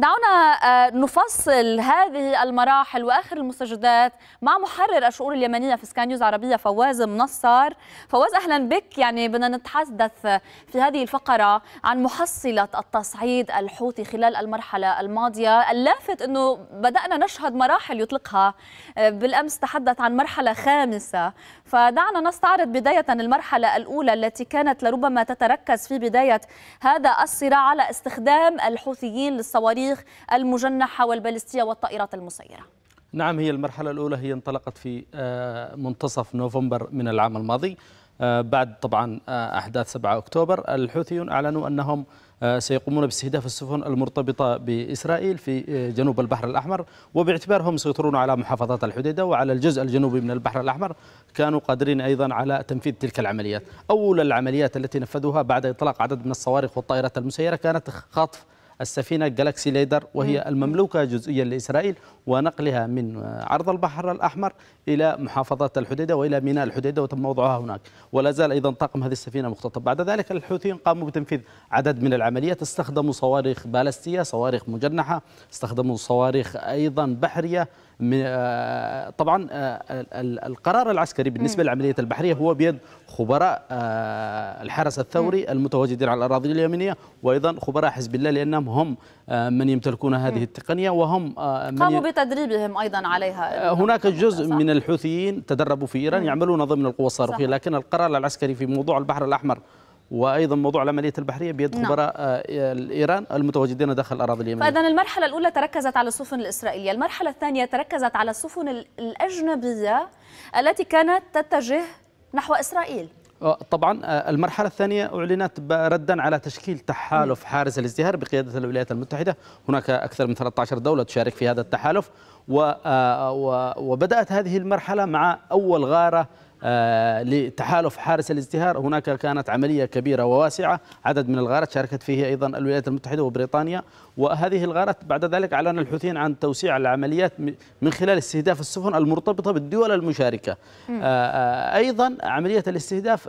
دعونا نفصل هذه المراحل وآخر المستجدات مع محرر الشؤون اليمنية في سكاي نيوز عربية فواز منصر فواز أهلا بك. يعني بدنا نتحدث في هذه الفقرة عن محصلة التصعيد الحوثي خلال المرحلة الماضية. اللافت إنه بدأنا نشهد مراحل يطلقها بالأمس تحدث عن مرحلة خامسة. فدعنا نستعرض بداية المرحلة الأولى التي كانت لربما تتركز في بداية هذا الصراع على استخدام الحوثيين للصواريخ المجنحة والبالستية والطائرات المسيرة. نعم هي المرحلة الأولى هي انطلقت في منتصف نوفمبر من العام الماضي. بعد طبعا أحداث 7 أكتوبر الحوثيون أعلنوا أنهم سيقومون باستهداف السفن المرتبطة بإسرائيل في جنوب البحر الأحمر. وباعتبارهم يسيطرون على محافظات الحديدة وعلى الجزء الجنوبي من البحر الأحمر. كانوا قادرين أيضا على تنفيذ تلك العمليات. أول العمليات التي نفذوها بعد إطلاق عدد من الصواريخ والطائرات المسيرة كانت خطف السفينة جالاكسي ليدر وهي المملوكة جزئيا لإسرائيل ونقلها من عرض البحر الأحمر إلى محافظة الحديدة وإلى ميناء الحديدة وتم وضعها هناك. ولا زال أيضا طاقم هذه السفينة مختطف بعد ذلك الحوثيين قاموا بتنفيذ عدد من العمليات استخدموا صواريخ بالستية صواريخ مجنحة استخدموا صواريخ أيضا بحرية طبعا القرار العسكري بالنسبة للعملية البحرية هو بيد خبراء الحرس الثوري المتواجدين على الأراضي اليمنية وأيضا خبراء حزب الله لأنهم هم من يمتلكون هذه التقنية وهم من قاموا بتدريبهم أيضا عليها. هناك جزء صح. من الحوثيين تدربوا في إيران يعملون ضمن القوى الصاروخية لكن القرار العسكري في موضوع البحر الأحمر وأيضا موضوع العملية البحرية بيد خبراء نعم. ايران المتواجدين داخل الاراضي اليمنيه. فاذا المرحلة الأولى تركزت على السفن الإسرائيلية، المرحلة الثانية تركزت على السفن الأجنبية التي كانت تتجه نحو إسرائيل. طبعا المرحلة الثانية أعلنت ردا على تشكيل تحالف حارس الازدهار بقيادة الولايات المتحدة هناك أكثر من 13 دولة تشارك في هذا التحالف وبدأت هذه المرحلة مع أول غارة لتحالف حارس الازدهار. هناك كانت عملية كبيرة وواسعة. عدد من الغارات شاركت فيه أيضا الولايات المتحدة وبريطانيا. وهذه الغارات بعد ذلك أعلن الحوثيين عن توسيع العمليات من خلال استهداف السفن المرتبطة بالدول المشاركة. أيضا عملية الاستهداف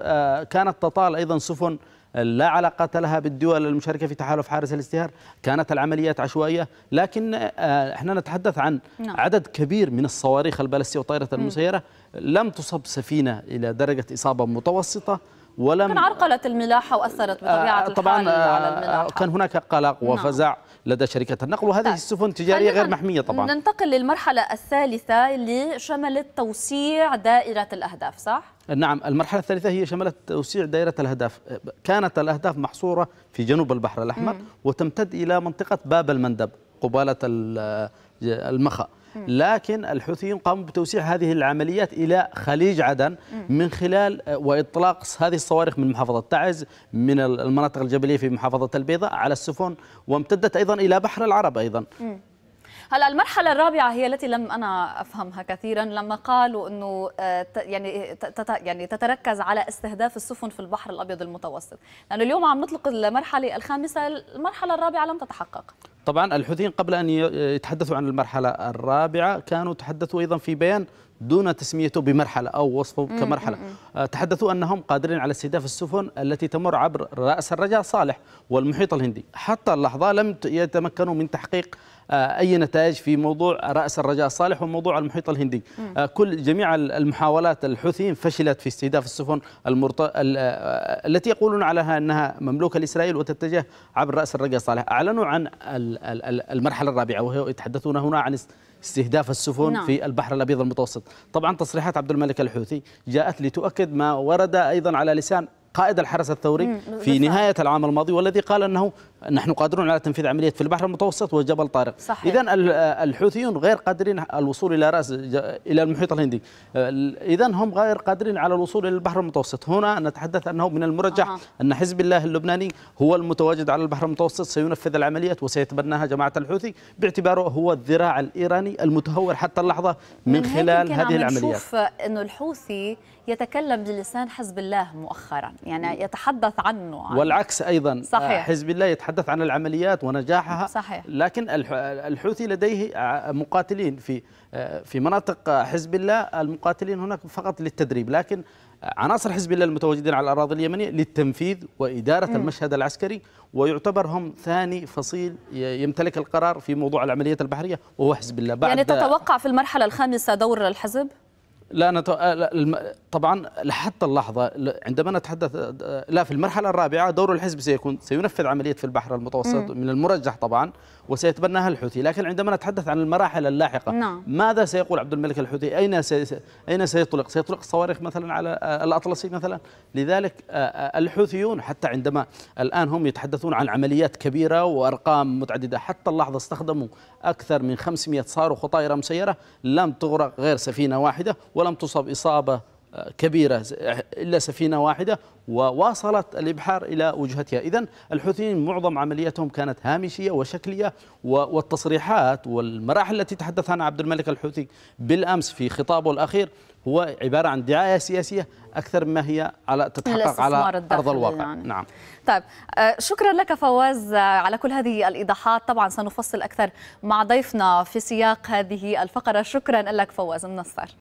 كانت تطال أيضا سفن لا علاقة لها بالدول المشاركة في تحالف حارس الازدهار كانت العمليات عشوائية لكن إحنا نتحدث عن نعم. عدد كبير من الصواريخ البالستية والطائرة المسيرة. لم تصب سفينة إلى درجة إصابة متوسطة. ولم كان عرقلت الملاحة وأثرت بطبيعة طبعا الحال على الملاحة كان هناك قلق وفزع نعم. لدى شركة النقل وهذه طيب. السفن تجارية غير محمية طبعا ننتقل للمرحلة الثالثة اللي شملت توسيع دائرة الأهداف صح؟ نعم المرحلة الثالثة هي شملت توسيع دائرة الأهداف كانت الأهداف محصورة في جنوب البحر الأحمر م. وتمتد إلى منطقة باب المندب قبالة المخا. لكن الحوثيين قاموا بتوسيع هذه العمليات إلى خليج عدن من خلال وإطلاق هذه الصواريخ من محافظة تعز من المناطق الجبلية في محافظة البيضاء على السفن وامتدت أيضا إلى بحر العرب أيضا. هلا المرحلة الرابعة هي التي لم أنا أفهمها كثيرا لما قالوا أنه يعني يعني تتركز على استهداف السفن في البحر الأبيض المتوسط. لأنه اليوم عم نطلق المرحلة الخامسة المرحلة الرابعة لم تتحقق. طبعا الحوثيين قبل أن يتحدثوا عن المرحلة الرابعة كانوا تحدثوا أيضا في بيان دون تسميته بمرحلة أو وصفه كمرحلة. تحدثوا أنهم قادرين على استهداف السفن التي تمر عبر رأس الرجاء صالح والمحيط الهندي. حتى اللحظة لم يتمكنوا من تحقيق أي نتائج في موضوع رأس الرجاء الصالح وموضوع المحيط الهندي. م. كل جميع المحاولات الحوثيين فشلت في استهداف السفن المرت... التي يقولون عليها أنها مملوكة لإسرائيل وتتجه عبر رأس الرجاء الصالح أعلنوا عن المرحلة الرابعة وهي يتحدثون هنا عن استهداف السفن نعم. في البحر الأبيض المتوسط طبعا تصريحات عبد الملك الحوثي جاءت لتؤكد ما ورد أيضا على لسان قائد الحرس الثوري في نهاية العام الماضي والذي قال أنه نحن قادرون على تنفيذ عملية في البحر المتوسط وجبل طارق. إذا الحوثيون غير قادرين الوصول إلى رأس إلى المحيط الهندي. إذا هم غير قادرين على الوصول إلى البحر المتوسط. هنا نتحدث أنه من المرجح أه. أن حزب الله اللبناني هو المتواجد على البحر المتوسط سينفذ العمليات وسيتبناها جماعة الحوثي. باعتباره هو الذراع الإيراني المتهور حتى اللحظة من, من خلال هذه العمليات. نشوف أنه الحوثي يتكلم بلسان حزب الله مؤخرا. يعني يتحدث عنه عن والعكس أيضا صحيح. حزب الله يتحدث عن العمليات ونجاحها صحيح. لكن الحوثي لديه مقاتلين في في مناطق حزب الله المقاتلين هناك فقط للتدريب لكن عناصر حزب الله المتواجدين على الأراضي اليمنية للتنفيذ وإدارة م. المشهد العسكري ويعتبر هم ثاني فصيل يمتلك القرار في موضوع العمليات البحرية وهو حزب الله بعد يعني تتوقع في المرحلة الخامسة دور الحزب؟ لا نتو... طبعا حتى اللحظة عندما نتحدث لا في المرحلة الرابعة دور الحزب سيكون سينفذ عملية في البحر المتوسط. من المرجح طبعا وسيتبناها الحوثي لكن عندما نتحدث عن المراحل اللاحقة نعم. ماذا سيقول عبد الملك الحوثي أين سي... أين سيطلق سيطلق الصواريخ مثلا على الأطلسي مثلا لذلك الحوثيون حتى عندما الآن هم يتحدثون عن عمليات كبيرة وأرقام متعددة حتى اللحظة استخدموا أكثر من 500 صاروخ وطائرة مسيرة لم تغرق غير سفينة واحدة ولم تصب إصابة كبيرة إلا سفينة واحدة وواصلت الإبحار إلى وجهتها. إذا الحوثيين معظم عملياتهم كانت هامشية وشكلية والتصريحات والمراحل التي تحدث عنها عبد الملك الحوثي بالأمس في خطابه الأخير هو عبارة عن دعاية سياسية أكثر مما هي على تتحقق على أرض الواقع. يعني. نعم. طيب شكرا لك فواز على كل هذه الإيضاحات. طبعا سنفصل أكثر مع ضيفنا في سياق هذه الفقرة. شكرا لك فواز منصر